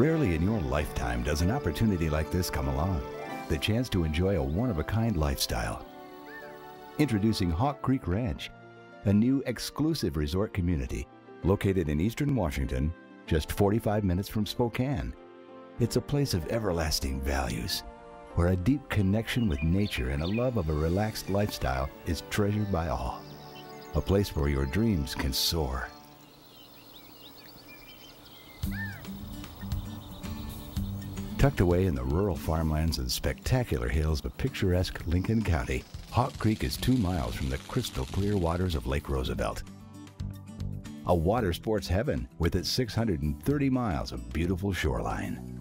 Rarely in your lifetime does an opportunity like this come along. The chance to enjoy a one-of-a-kind lifestyle. Introducing Hawk Creek Ranch, a new exclusive resort community located in eastern Washington, just 45 minutes from Spokane. It's a place of everlasting values, where a deep connection with nature and a love of a relaxed lifestyle is treasured by all. A place where your dreams can soar. Tucked away in the rural farmlands and spectacular hills of picturesque Lincoln County, Hawk Creek is two miles from the crystal clear waters of Lake Roosevelt. A water sports heaven with its 630 miles of beautiful shoreline.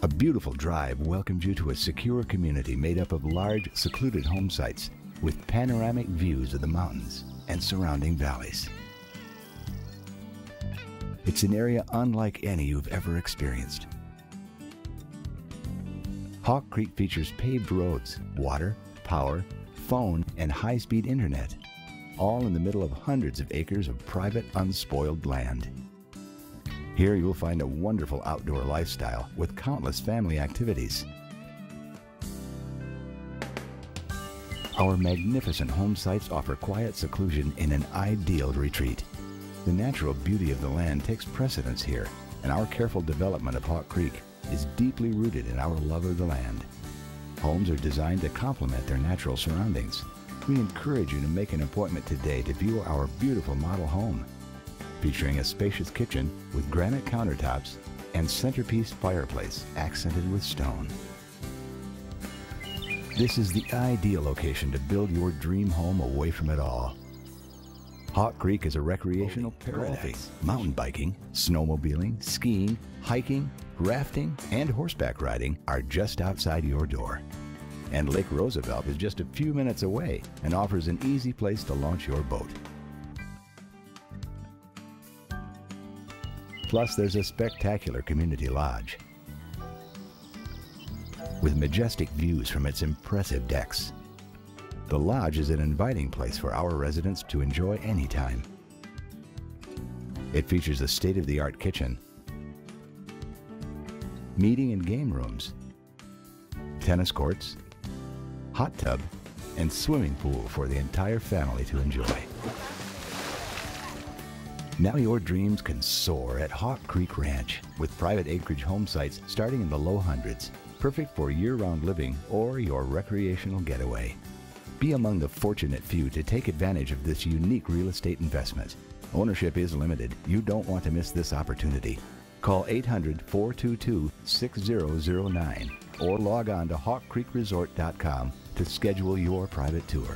A beautiful drive welcomes you to a secure community made up of large, secluded home sites with panoramic views of the mountains and surrounding valleys. It's an area unlike any you've ever experienced. Hawk Creek features paved roads, water, power, phone, and high-speed internet, all in the middle of hundreds of acres of private, unspoiled land. Here you'll find a wonderful outdoor lifestyle with countless family activities. Our magnificent home sites offer quiet seclusion in an ideal retreat. The natural beauty of the land takes precedence here, and our careful development of Hawk Creek is deeply rooted in our love of the land. Homes are designed to complement their natural surroundings. We encourage you to make an appointment today to view our beautiful model home, featuring a spacious kitchen with granite countertops and centerpiece fireplace accented with stone. This is the ideal location to build your dream home away from it all. Hawk Creek is a recreational oh, paradise. Mountain biking, snowmobiling, skiing, hiking, rafting, and horseback riding are just outside your door. And Lake Roosevelt is just a few minutes away and offers an easy place to launch your boat. Plus, there's a spectacular community lodge with majestic views from its impressive decks the lodge is an inviting place for our residents to enjoy anytime. It features a state-of-the-art kitchen, meeting and game rooms, tennis courts, hot tub, and swimming pool for the entire family to enjoy. Now your dreams can soar at Hawk Creek Ranch with private acreage home sites starting in the low hundreds, perfect for year-round living or your recreational getaway. Be among the fortunate few to take advantage of this unique real estate investment. Ownership is limited. You don't want to miss this opportunity. Call 800 422 6009 or log on to hawkcreekresort.com to schedule your private tour.